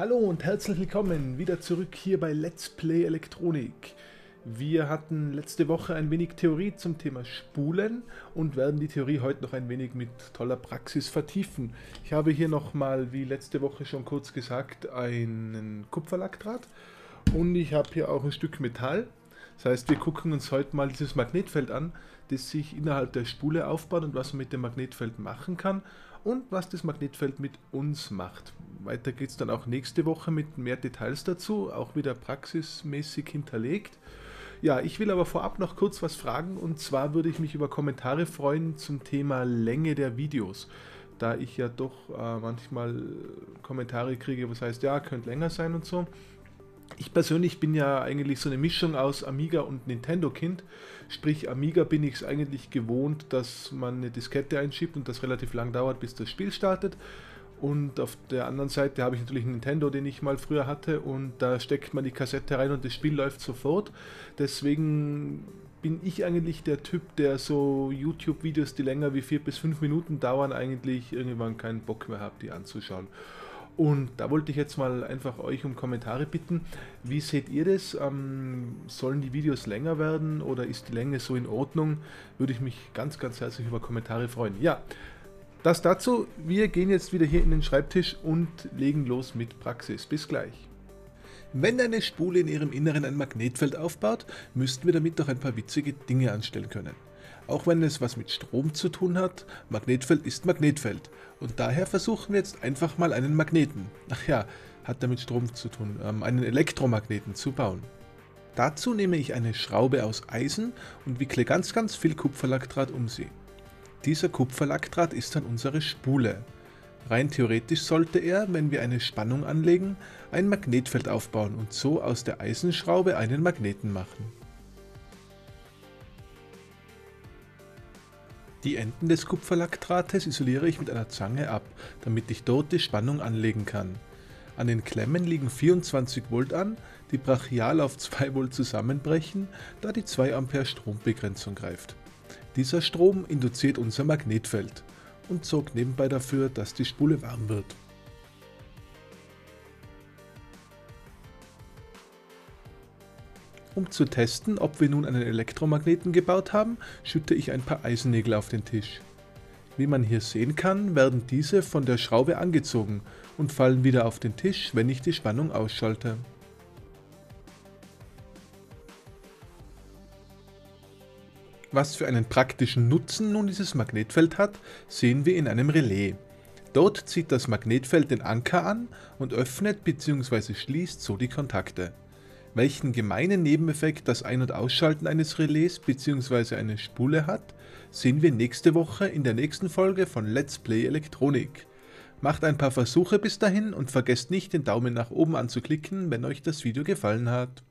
Hallo und herzlich willkommen wieder zurück hier bei Let's Play Elektronik. Wir hatten letzte Woche ein wenig Theorie zum Thema Spulen und werden die Theorie heute noch ein wenig mit toller Praxis vertiefen. Ich habe hier nochmal, wie letzte Woche schon kurz gesagt, einen Kupferlackdraht und ich habe hier auch ein Stück Metall. Das heißt, wir gucken uns heute mal dieses Magnetfeld an, das sich innerhalb der Spule aufbaut und was man mit dem Magnetfeld machen kann und was das Magnetfeld mit uns macht. Weiter geht es dann auch nächste Woche mit mehr Details dazu, auch wieder praxismäßig hinterlegt. Ja, ich will aber vorab noch kurz was fragen und zwar würde ich mich über Kommentare freuen zum Thema Länge der Videos. Da ich ja doch äh, manchmal Kommentare kriege, was heißt, ja, könnte länger sein und so. Ich persönlich bin ja eigentlich so eine Mischung aus Amiga und Nintendo-Kind. Sprich, Amiga bin ich es eigentlich gewohnt, dass man eine Diskette einschiebt und das relativ lang dauert, bis das Spiel startet. Und auf der anderen Seite habe ich natürlich einen Nintendo, den ich mal früher hatte und da steckt man die Kassette rein und das Spiel läuft sofort. Deswegen bin ich eigentlich der Typ, der so YouTube-Videos, die länger wie vier bis fünf Minuten dauern, eigentlich irgendwann keinen Bock mehr hat, die anzuschauen. Und da wollte ich jetzt mal einfach euch um Kommentare bitten. Wie seht ihr das? Ähm, sollen die Videos länger werden oder ist die Länge so in Ordnung? Würde ich mich ganz, ganz herzlich über Kommentare freuen. Ja, das dazu. Wir gehen jetzt wieder hier in den Schreibtisch und legen los mit Praxis. Bis gleich. Wenn eine Spule in ihrem Inneren ein Magnetfeld aufbaut, müssten wir damit doch ein paar witzige Dinge anstellen können. Auch wenn es was mit Strom zu tun hat, Magnetfeld ist Magnetfeld. Und daher versuchen wir jetzt einfach mal einen Magneten, ach ja, hat damit Strom zu tun, ähm, einen Elektromagneten zu bauen. Dazu nehme ich eine Schraube aus Eisen und wickle ganz ganz viel Kupferlackdraht um sie. Dieser Kupferlackdraht ist dann unsere Spule. Rein theoretisch sollte er, wenn wir eine Spannung anlegen, ein Magnetfeld aufbauen und so aus der Eisenschraube einen Magneten machen. Die Enden des Kupferlackdrahtes isoliere ich mit einer Zange ab, damit ich dort die Spannung anlegen kann. An den Klemmen liegen 24 Volt an, die brachial auf 2 Volt zusammenbrechen, da die 2 Ampere Strombegrenzung greift. Dieser Strom induziert unser Magnetfeld und sorgt nebenbei dafür, dass die Spule warm wird. Um zu testen, ob wir nun einen Elektromagneten gebaut haben, schütte ich ein paar Eisennägel auf den Tisch. Wie man hier sehen kann, werden diese von der Schraube angezogen und fallen wieder auf den Tisch, wenn ich die Spannung ausschalte. Was für einen praktischen Nutzen nun dieses Magnetfeld hat, sehen wir in einem Relais. Dort zieht das Magnetfeld den Anker an und öffnet bzw. schließt so die Kontakte. Welchen gemeinen Nebeneffekt das Ein- und Ausschalten eines Relais bzw. eine Spule hat, sehen wir nächste Woche in der nächsten Folge von Let's Play Elektronik. Macht ein paar Versuche bis dahin und vergesst nicht den Daumen nach oben anzuklicken, wenn euch das Video gefallen hat.